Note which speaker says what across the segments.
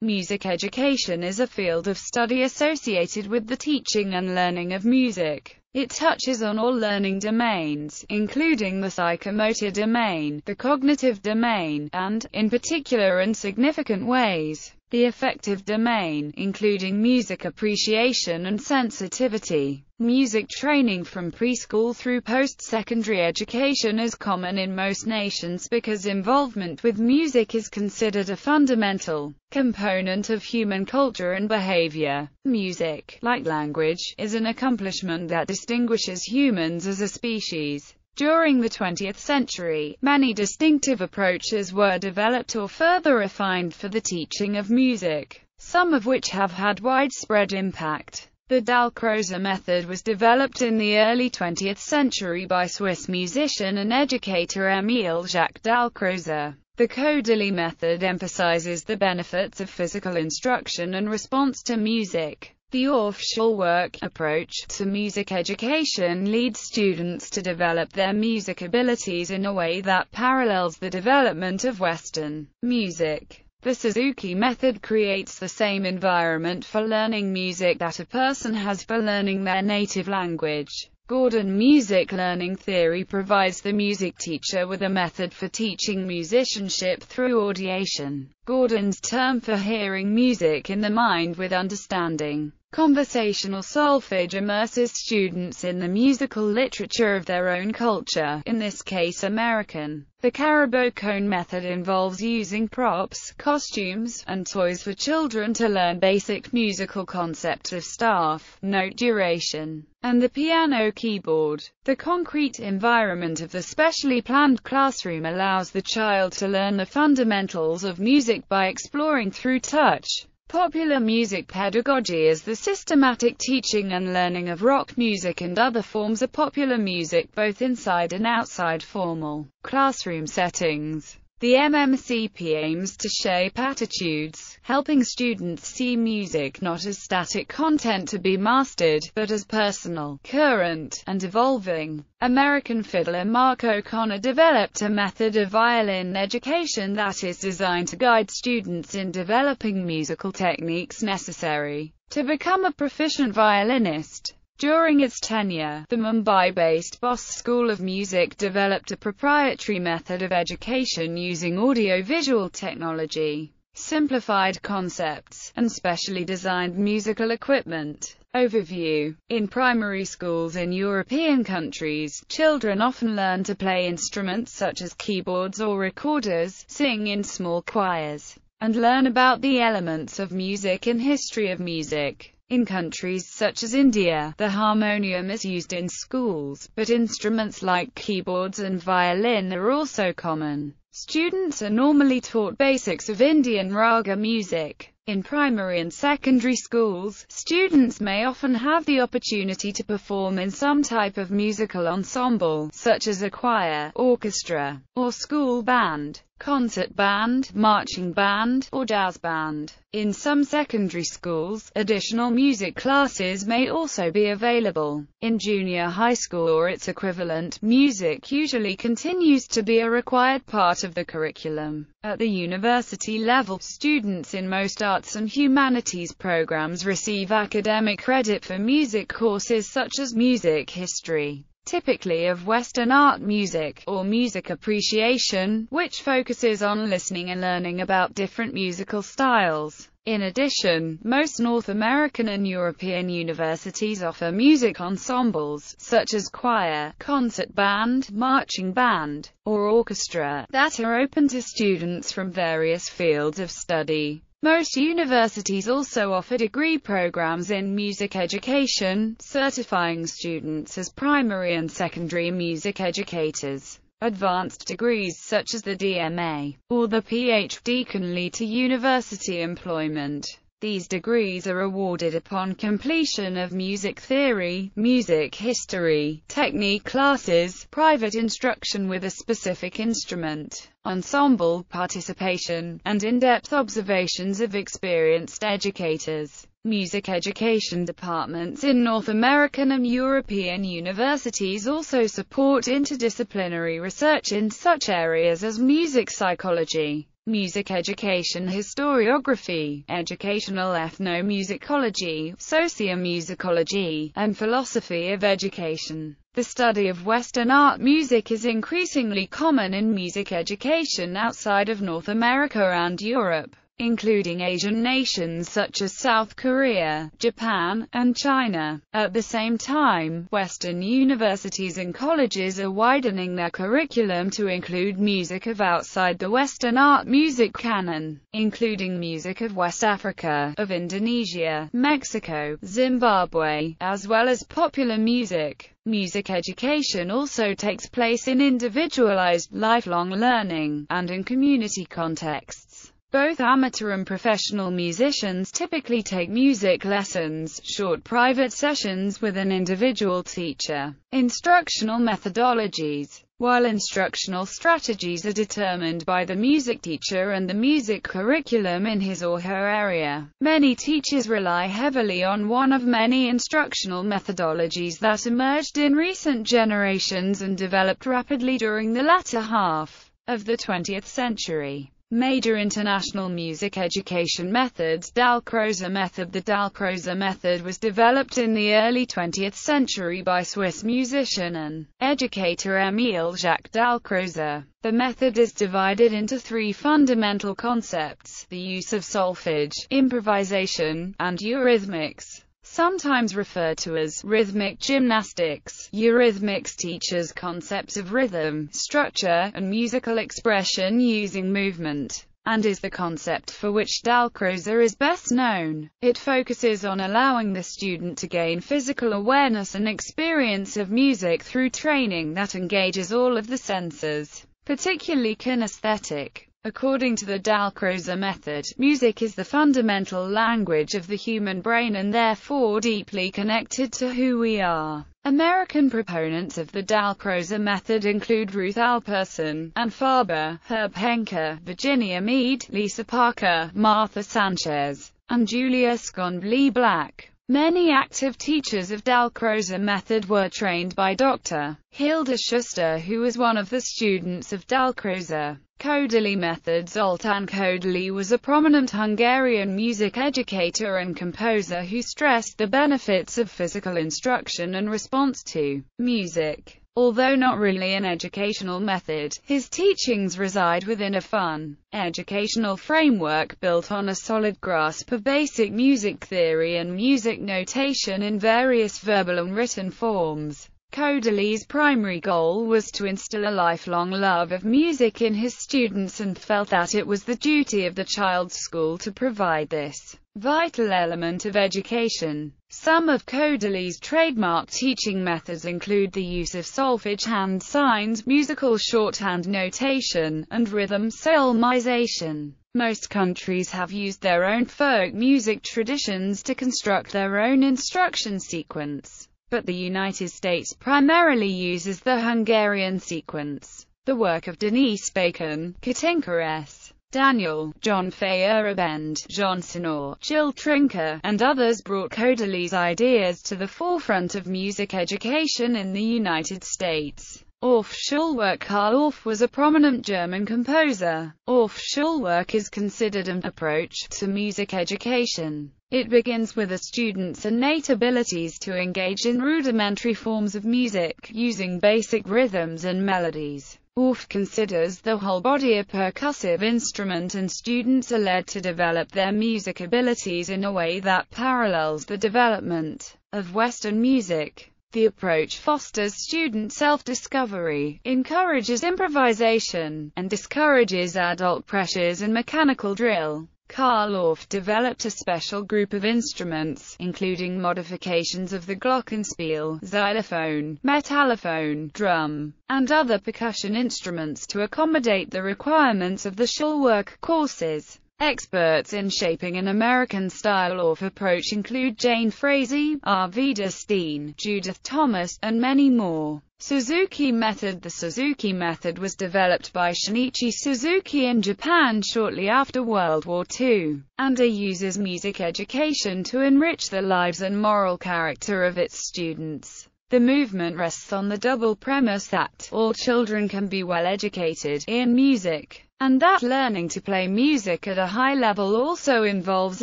Speaker 1: Music education is a field of study associated with the teaching and learning of music. It touches on all learning domains, including the psychomotor domain, the cognitive domain, and, in particular and significant ways, the affective domain, including music appreciation and sensitivity. Music training from preschool through post-secondary education is common in most nations because involvement with music is considered a fundamental component of human culture and behavior. Music, like language, is an accomplishment that distinguishes humans as a species. During the 20th century, many distinctive approaches were developed or further refined for the teaching of music, some of which have had widespread impact. The Dalcroze method was developed in the early 20th century by Swiss musician and educator Émile Jacques Dalcroze. The Kodaly method emphasizes the benefits of physical instruction and response to music. The Orff Schulwerk approach to music education leads students to develop their music abilities in a way that parallels the development of Western music. The Suzuki method creates the same environment for learning music that a person has for learning their native language. Gordon Music Learning Theory provides the music teacher with a method for teaching musicianship through audiation. Gordon's term for hearing music in the mind with understanding. Conversational solfege immerses students in the musical literature of their own culture, in this case American. The Carabo-Cone method involves using props, costumes, and toys for children to learn basic musical concepts of staff, note duration, and the piano keyboard. The concrete environment of the specially planned classroom allows the child to learn the fundamentals of music by exploring through touch. Popular music pedagogy is the systematic teaching and learning of rock music and other forms of popular music both inside and outside formal classroom settings. The MMCP aims to shape attitudes, helping students see music not as static content to be mastered, but as personal, current, and evolving. American fiddler Mark O'Connor developed a method of violin education that is designed to guide students in developing musical techniques necessary to become a proficient violinist. During its tenure, the Mumbai-based Bose School of Music developed a proprietary method of education using audio-visual technology, simplified concepts, and specially designed musical equipment. Overview. In primary schools in European countries, children often learn to play instruments such as keyboards or recorders, sing in small choirs, and learn about the elements of music and history of music. In countries such as India, the harmonium is used in schools, but instruments like keyboards and violin are also common. Students are normally taught basics of Indian raga music. In primary and secondary schools, students may often have the opportunity to perform in some type of musical ensemble, such as a choir, orchestra, or school band concert band, marching band, or jazz band. In some secondary schools, additional music classes may also be available. In junior high school or its equivalent, music usually continues to be a required part of the curriculum. At the university level, students in most arts and humanities programs receive academic credit for music courses such as music history, typically of Western art music, or music appreciation, which focuses on listening and learning about different musical styles. In addition, most North American and European universities offer music ensembles, such as choir, concert band, marching band, or orchestra, that are open to students from various fields of study. Most universities also offer degree programs in music education, certifying students as primary and secondary music educators. Advanced degrees such as the DMA or the PhD can lead to university employment. These degrees are awarded upon completion of music theory, music history, technique classes, private instruction with a specific instrument, ensemble participation, and in-depth observations of experienced educators. Music education departments in North American and European universities also support interdisciplinary research in such areas as music psychology, music education historiography, educational ethnomusicology, sociomusicology, and philosophy of education. The study of Western art music is increasingly common in music education outside of North America and Europe including Asian nations such as South Korea, Japan, and China. At the same time, Western universities and colleges are widening their curriculum to include music of outside the Western art music canon, including music of West Africa, of Indonesia, Mexico, Zimbabwe, as well as popular music. Music education also takes place in individualized, lifelong learning, and in community contexts. Both amateur and professional musicians typically take music lessons, short private sessions with an individual teacher. Instructional methodologies while instructional strategies are determined by the music teacher and the music curriculum in his or her area, many teachers rely heavily on one of many instructional methodologies that emerged in recent generations and developed rapidly during the latter half of the 20th century. Major international music education methods. Dalcroze method. The Dalcroze method was developed in the early 20th century by Swiss musician and educator Émile Jacques Dalcroze. The method is divided into three fundamental concepts, the use of solfege, improvisation, and eurythmics sometimes referred to as rhythmic gymnastics. Eurythmics teaches concepts of rhythm, structure, and musical expression using movement and is the concept for which Dalcroze is best known. It focuses on allowing the student to gain physical awareness and experience of music through training that engages all of the senses, particularly kinesthetic. According to the Dalcroze method, music is the fundamental language of the human brain and therefore deeply connected to who we are. American proponents of the Dalcroze method include Ruth Alperson, Ann Faber, Herb Henker, Virginia Mead, Lisa Parker, Martha Sanchez, and Julia Schnebly Black. Many active teachers of Dalcroze method were trained by Dr. Hilda Schuster who was one of the students of Dalcroze. Kodaly method Zoltán Kodaly was a prominent Hungarian music educator and composer who stressed the benefits of physical instruction and response to music. Although not really an educational method, his teachings reside within a fun, educational framework built on a solid grasp of basic music theory and music notation in various verbal and written forms. Kodaly's primary goal was to instill a lifelong love of music in his students and felt that it was the duty of the child's school to provide this vital element of education. Some of Kodaly's trademark teaching methods include the use of solfege hand signs, musical shorthand notation, and rhythm solmization. Most countries have used their own folk music traditions to construct their own instruction sequence but the United States primarily uses the Hungarian sequence. The work of Denise Bacon, Katinka S. Daniel, John Feyerabend, John Sinnor, Jill Trinka, and others brought Kodaly's ideas to the forefront of music education in the United States. Orff Schulwerk Carl Orff was a prominent German composer. Orff Schulwerk is considered an approach to music education it begins with a student's innate abilities to engage in rudimentary forms of music, using basic rhythms and melodies. Orff considers the whole body a percussive instrument and students are led to develop their music abilities in a way that parallels the development of Western music. The approach fosters student self-discovery, encourages improvisation, and discourages adult pressures and mechanical drill. Carl Orff developed a special group of instruments, including modifications of the glockenspiel, xylophone, metallophone, drum, and other percussion instruments to accommodate the requirements of the Schulwerk courses. Experts in shaping an American-style Orff approach include Jane Frazee, Arvida Steen, Judith Thomas, and many more. Suzuki method The Suzuki method was developed by Shinichi Suzuki in Japan shortly after World War II, and it uses music education to enrich the lives and moral character of its students. The movement rests on the double premise that all children can be well educated in music, and that learning to play music at a high level also involves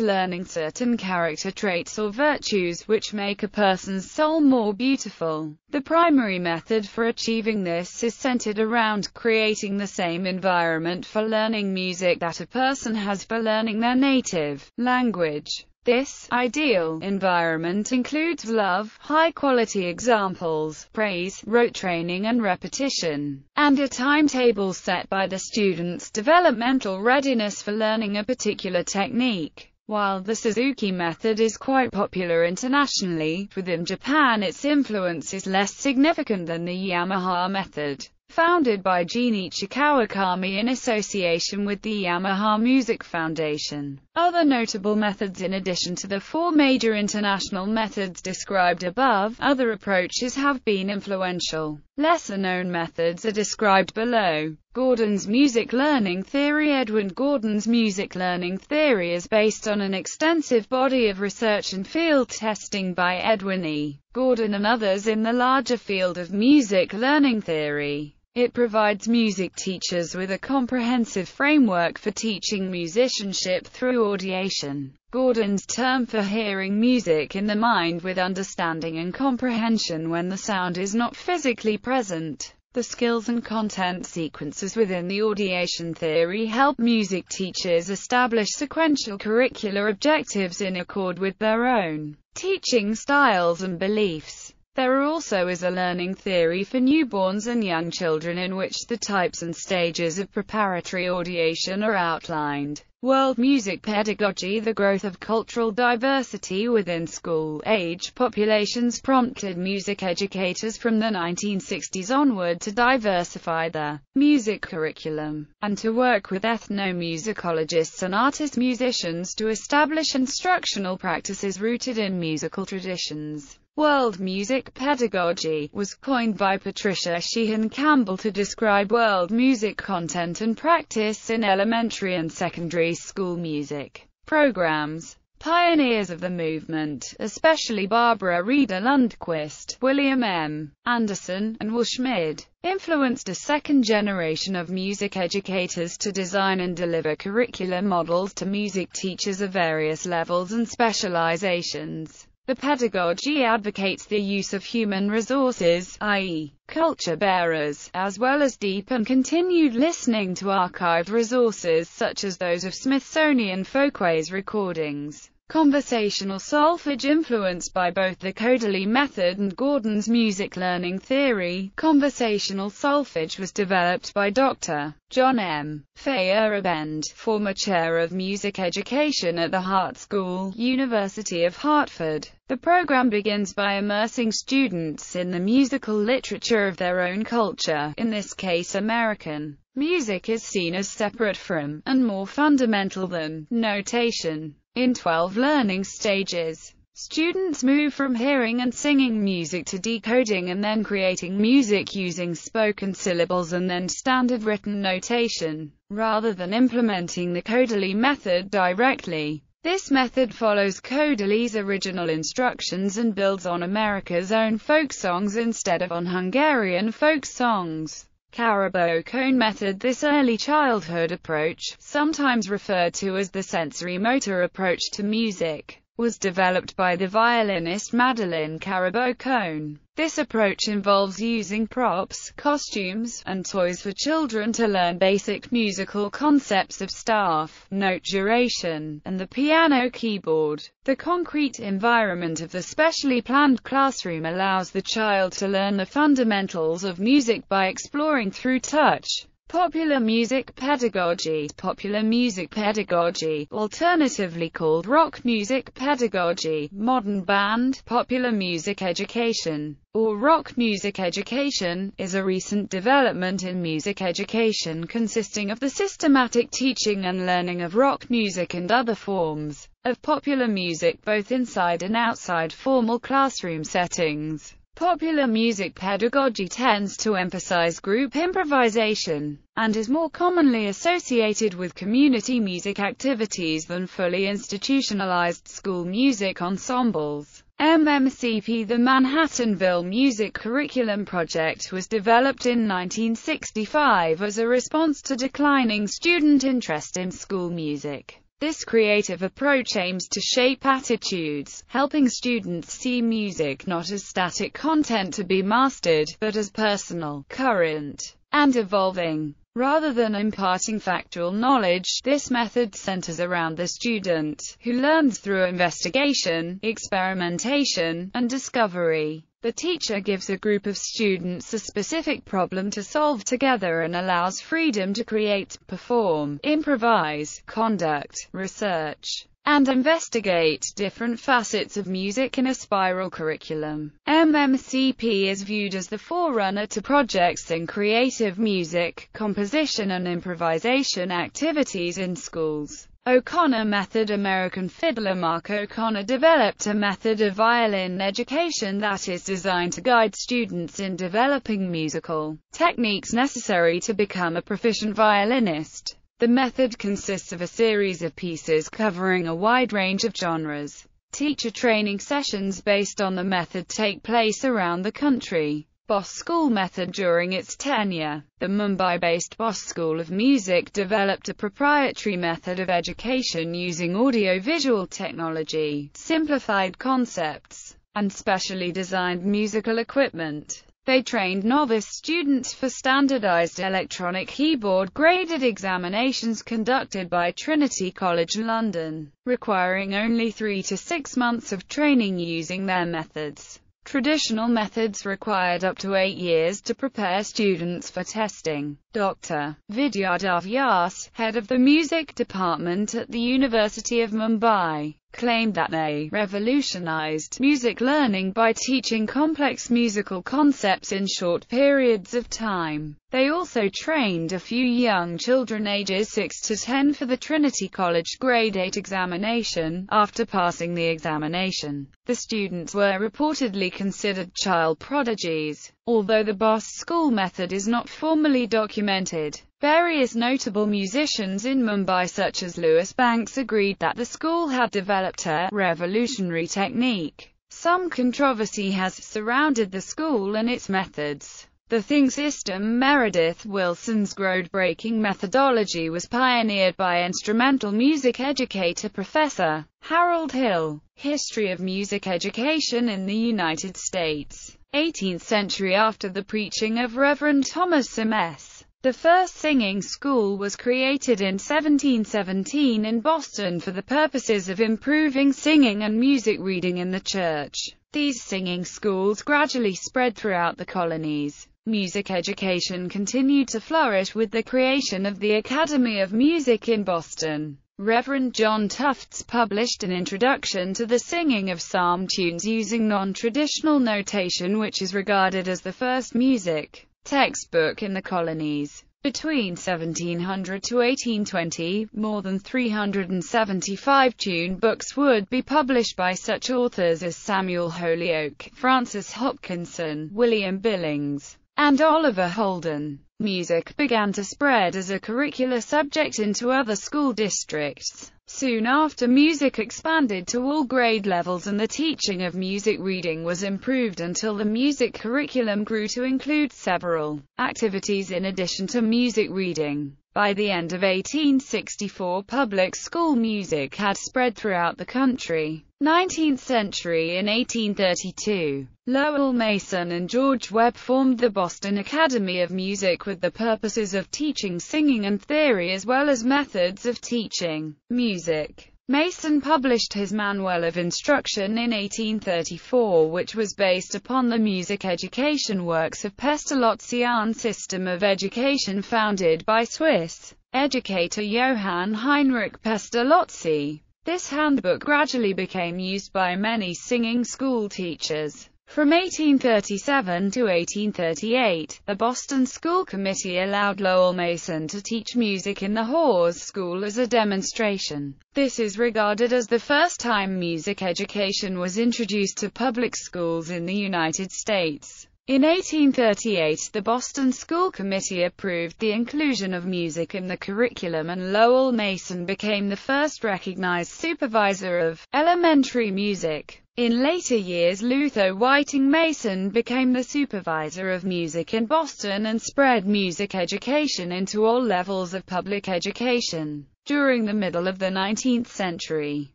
Speaker 1: learning certain character traits or virtues which make a person's soul more beautiful. The primary method for achieving this is centered around creating the same environment for learning music that a person has for learning their native language. This ideal environment includes love, high-quality examples, praise, rote training and repetition, and a timetable set by the student's developmental readiness for learning a particular technique. While the Suzuki method is quite popular internationally, within Japan its influence is less significant than the Yamaha method founded by Genichi Kawakami in association with the Yamaha Music Foundation. Other notable methods in addition to the four major international methods described above, other approaches have been influential. Lesser-known methods are described below. Gordon's music learning theory Edwin Gordon's music learning theory is based on an extensive body of research and field testing by Edwin E. Gordon and others in the larger field of music learning theory. It provides music teachers with a comprehensive framework for teaching musicianship through audiation. Gordon's term for hearing music in the mind with understanding and comprehension when the sound is not physically present. The skills and content sequences within the audiation theory help music teachers establish sequential curricular objectives in accord with their own teaching styles and beliefs. There also is a learning theory for newborns and young children in which the types and stages of preparatory audiation are outlined. World music pedagogy The growth of cultural diversity within school-age populations prompted music educators from the 1960s onward to diversify their music curriculum, and to work with ethnomusicologists and artist musicians to establish instructional practices rooted in musical traditions. World music pedagogy was coined by Patricia Shehan Campbell to describe world music content and practice in elementary and secondary school music programs. Pioneers of the movement, especially Barbara Reeder Lundquist, William M. Anderson, and Will Schmid, influenced a second generation of music educators to design and deliver curricular models to music teachers of various levels and specializations. The pedagogy advocates the use of human resources, i.e., culture bearers, as well as deep and continued listening to archived resources such as those of Smithsonian Folkways recordings. Conversational solfege influenced by both the Kodaly method and Gordon's music learning theory, conversational solfege was developed by Dr. John M. Feyerabend, former chair of music education at the Hart School, University of Hartford. The program begins by immersing students in the musical literature of their own culture, in this case American. Music is seen as separate from, and more fundamental than, notation. In 12 learning stages, students move from hearing and singing music to decoding and then creating music using spoken syllables and then standard written notation, rather than implementing the Kodaly method directly. This method follows Kodaly's original instructions and builds on America's own folk songs instead of on Hungarian folk songs. Carabo-Cone method. This early childhood approach, sometimes referred to as the sensory-motor approach to music, was developed by the violinist Madeleine Carabo-Cone. This approach involves using props, costumes, and toys for children to learn basic musical concepts of staff, note duration, and the piano keyboard. The concrete environment of the specially planned classroom allows the child to learn the fundamentals of music by exploring through touch, Popular music pedagogy. Popular music pedagogy, alternatively called rock music pedagogy, modern band, popular music education, or rock music education, is a recent development in music education consisting of the systematic teaching and learning of rock music and other forms of popular music both inside and outside formal classroom settings. Popular music pedagogy tends to emphasize group improvisation, and is more commonly associated with community music activities than fully institutionalized school music ensembles. MMCP The Manhattanville Music Curriculum Project was developed in 1965 as a response to declining student interest in school music. This creative approach aims to shape attitudes, helping students see music not as static content to be mastered, but as personal, current, and evolving. Rather than imparting factual knowledge, this method centers around the student, who learns through investigation, experimentation, and discovery. The teacher gives a group of students a specific problem to solve together and allows freedom to create, perform, improvise, conduct, research, and investigate different facets of music in a spiral curriculum. MMCP is viewed as the forerunner to projects in creative music, composition and improvisation activities in schools. O'Connor Method American fiddler Mark O'Connor developed a method of violin education that is designed to guide students in developing musical techniques necessary to become a proficient violinist. The method consists of a series of pieces covering a wide range of genres. Teacher training sessions based on the method take place around the country. Boss School method During its tenure, the Mumbai-based Boss School of Music developed a proprietary method of education using audio-visual technology, simplified concepts, and specially designed musical equipment. They trained novice students for standardized electronic keyboard graded examinations conducted by Trinity College London, requiring only three to six months of training using their methods. Traditional methods required up to eight years to prepare students for testing. Dr. Vidyadhar Vyas, head of the music department at the University of Mumbai, claimed that they revolutionized music learning by teaching complex musical concepts in short periods of time. They also trained a few young children ages 6 to 10 for the Trinity College Grade 8 examination. After passing the examination, the students were reportedly considered child prodigies. Although the Boss School method is not formally documented, various notable musicians in Mumbai such as Louis Banks agreed that the school had developed a revolutionary technique. Some controversy has surrounded the school and its methods. The Think System Meredith Willson's groundbreaking methodology was pioneered by instrumental music educator Professor Harold Hill. History of Music Education in the United States 18th century After the preaching of Reverend Thomas M.S. The first singing school was created in 1717 in Boston for the purposes of improving singing and music reading in the church. These singing schools gradually spread throughout the colonies. Music education continued to flourish with the creation of the Academy of Music in Boston. Reverend John Tufts published an introduction to the singing of psalm tunes using non-traditional notation which is regarded as the first music textbook in the colonies. Between 1700 to 1820, more than 375 tune books would be published by such authors as Samuel Holyoke, Francis Hopkinson, William Billings, and Oliver Holden. Music began to spread as a curricular subject into other school districts. Soon after music expanded to all grade levels and the teaching of music reading was improved until the music curriculum grew to include several activities in addition to music reading. By the end of 1864 public school music had spread throughout the country. 19th century In 1832, Lowell Mason and George Webb formed the Boston Academy of Music with the purposes of teaching singing and theory as well as methods of teaching music. Mason published his Manual of Instruction in 1834 which was based upon the music education works of Pestalozzian system of education founded by Swiss educator Johann Heinrich Pestalozzi. This handbook gradually became used by many singing school teachers. From 1837 to 1838, the Boston School Committee allowed Lowell Mason to teach music in the Hawes School as a demonstration. This is regarded as the first time music education was introduced to public schools in the United States. In 1838 the Boston School Committee approved the inclusion of music in the curriculum and Lowell Mason became the first recognized supervisor of elementary music. In later years Luther Whiting Mason became the supervisor of music in Boston and spread music education into all levels of public education. During the middle of the 19th century,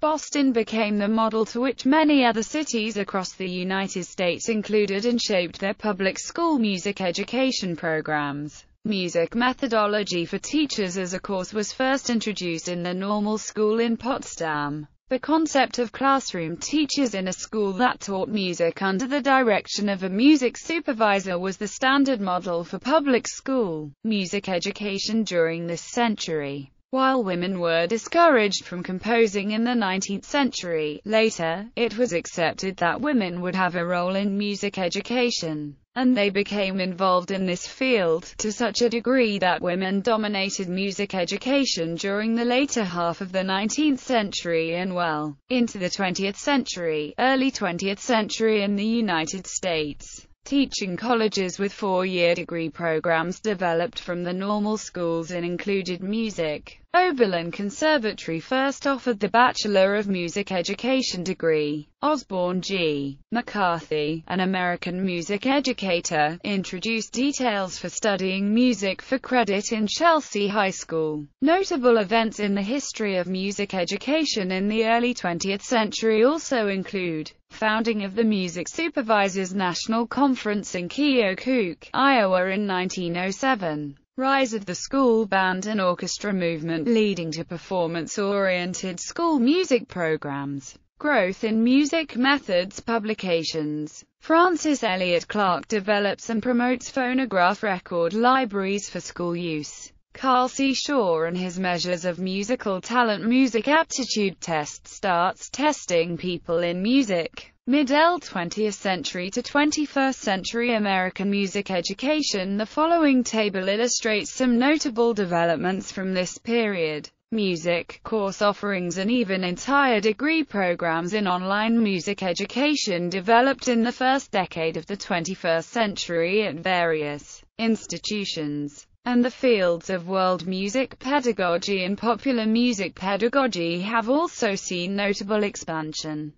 Speaker 1: Boston became the model to which many other cities across the United States included and shaped their public school music education programs. Music methodology for teachers as a course was first introduced in the normal school in Potsdam. The concept of classroom teachers in a school that taught music under the direction of a music supervisor was the standard model for public school music education during this century. While women were discouraged from composing in the 19th century, later, it was accepted that women would have a role in music education and they became involved in this field, to such a degree that women dominated music education during the later half of the 19th century and well into the 20th century, early 20th century in the United States. Teaching colleges with four-year degree programs developed from the normal schools and included music. Oberlin Conservatory first offered the Bachelor of Music Education degree. Osborne G. McConathy, an American music educator, introduced details for studying music for credit in Chelsea High School. Notable events in the history of music education in the early 20th century also include founding of the Music Supervisors National Conference in Keokuk, Iowa in 1907. Rise of the school band and orchestra movement leading to performance-oriented school music programs. Growth in music methods publications. Frances Elliott Clark develops and promotes phonograph record libraries for school use. Carl Seashore and his measures of musical talent music aptitude test starts testing people in music. Middle 20th century to 21st century American music education The following table illustrates some notable developments from this period music, course offerings and even entire degree programs in online music education developed in the first decade of the 21st century at various institutions. And the fields of world music pedagogy and popular music pedagogy have also seen notable expansion.